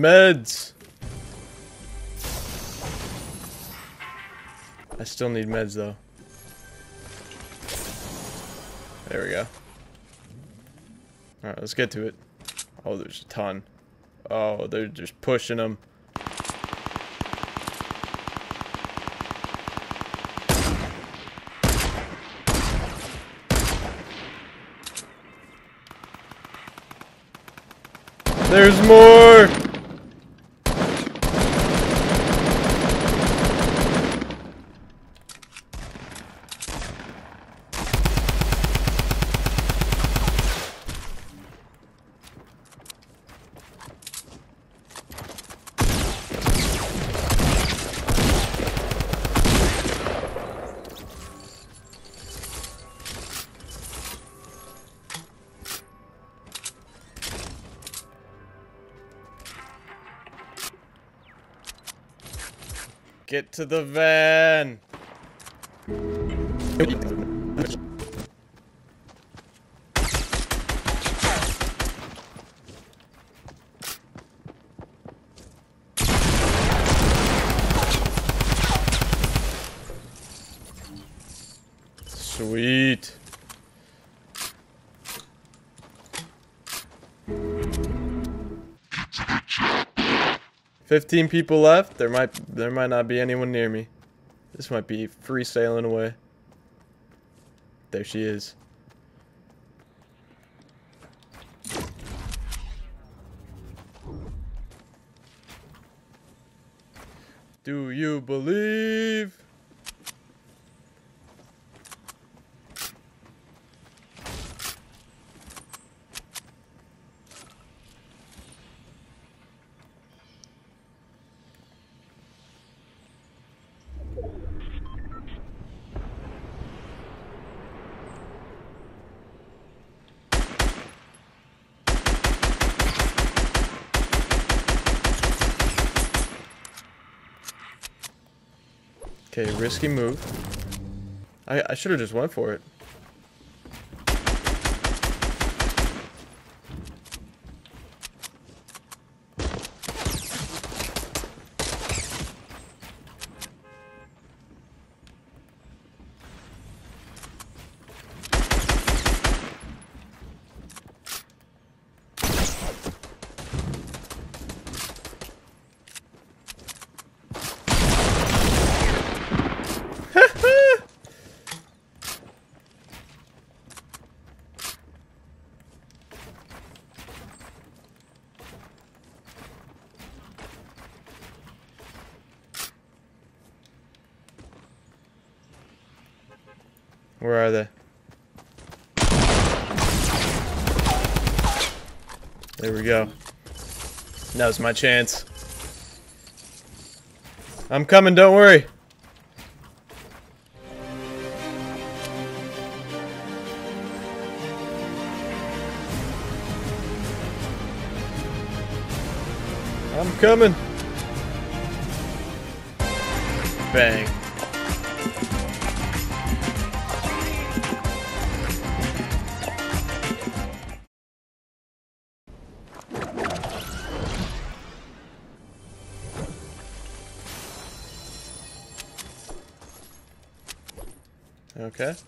Meds. I still need meds though. There we go. Alright, let's get to it. Oh, there's a ton. Oh, they're just pushing them. There's more! Get to the van! Sweet. Fifteen people left. There might there might not be anyone near me. This might be free sailing away. There she is. Do you believe? Okay, risky move. I, I should have just went for it. Where are they? There we go. Now's my chance. I'm coming, don't worry. I'm coming. Bang. Okay.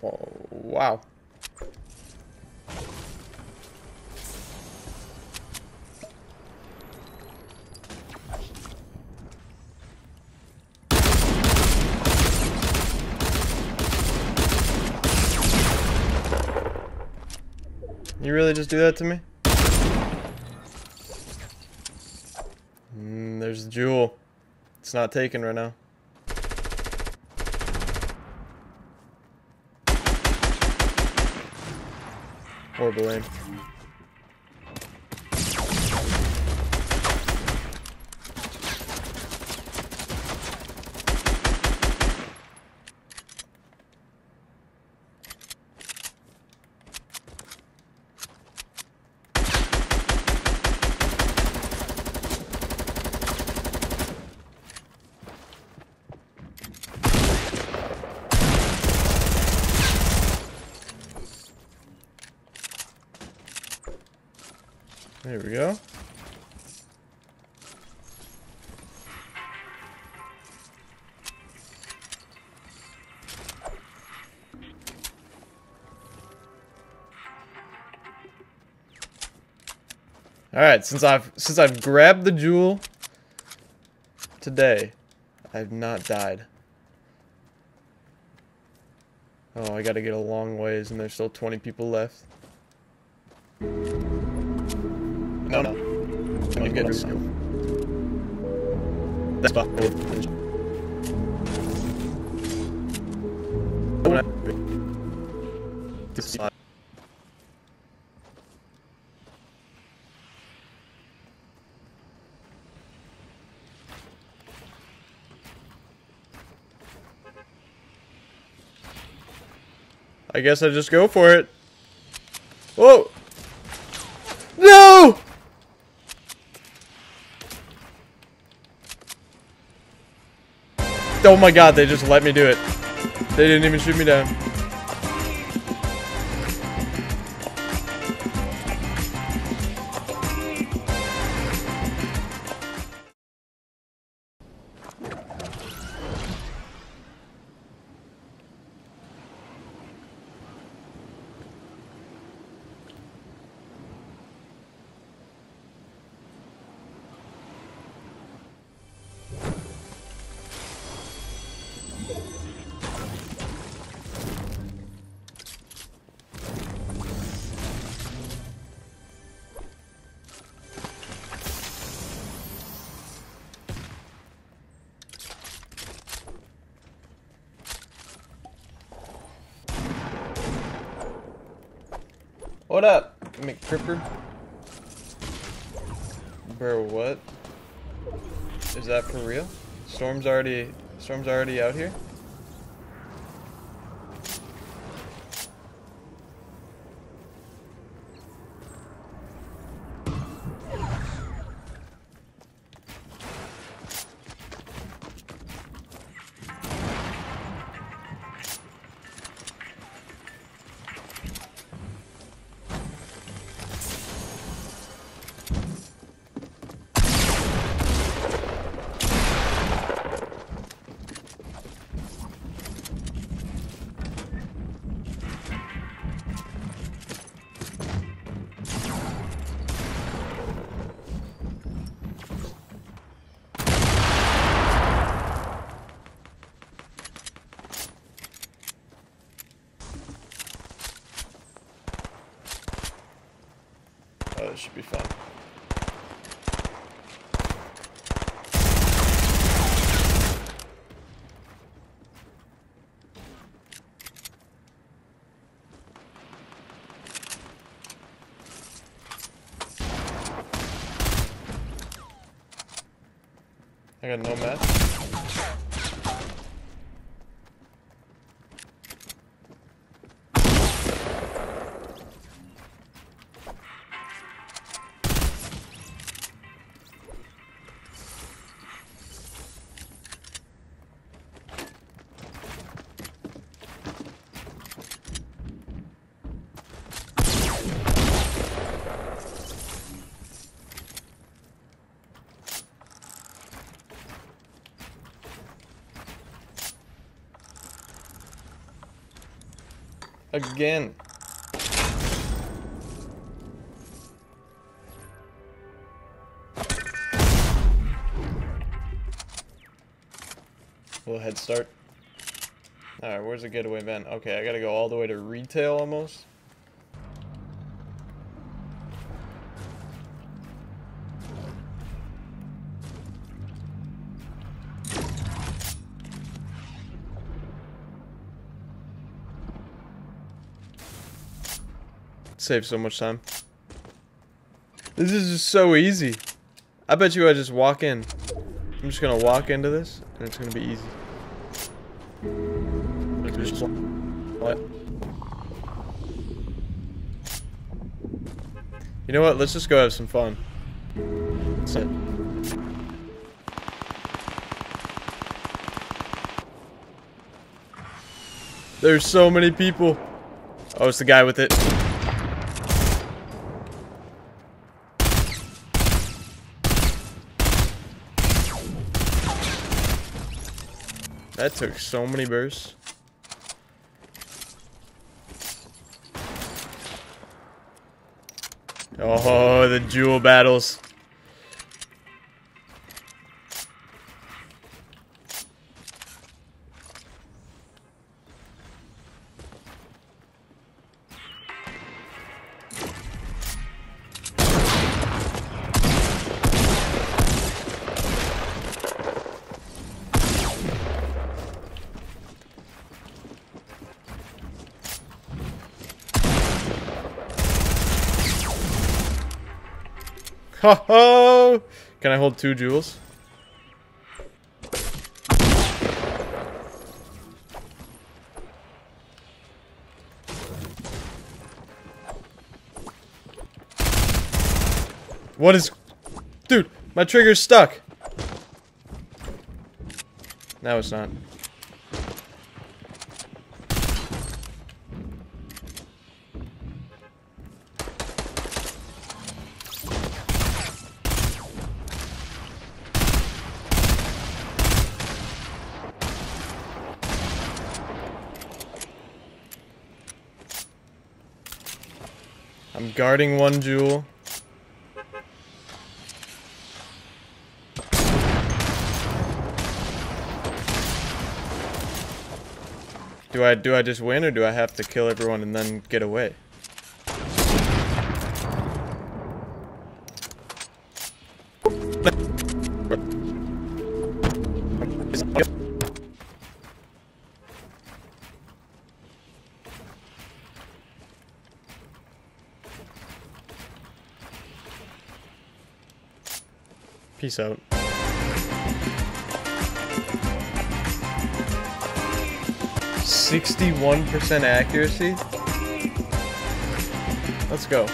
Oh, wow. You really just do that to me? Mm, there's the jewel. It's not taken right now. Horrible aim. There we go. All right, since I've since I've grabbed the jewel today, I've not died. Oh, I gotta get a long ways, and there's still 20 people left. No, no. I'm good. That's fine. I guess I just go for it. Whoa! No! Oh my god, they just let me do it. They didn't even shoot me down. What up, McCripper? Bro, what? Is that for real? Storm's already Storm's already out here? This should be fun. I got no match. Again. Little head start. Alright, where's the getaway van? Okay, I gotta go all the way to retail almost. Save so much time. This is just so easy. I bet you I just walk in. I'm just gonna walk into this, and it's gonna be easy. Just what? You know what? Let's just go have some fun. That's it. There's so many people. Oh, it's the guy with it. That took so many bursts. Oh, the jewel battles. Ho ho! Can I hold two jewels? What is... Dude, my trigger's stuck. Now it's not. I'm guarding one jewel. Do I do I just win or do I have to kill everyone and then get away? Peace out. Sixty-one percent accuracy. Let's go.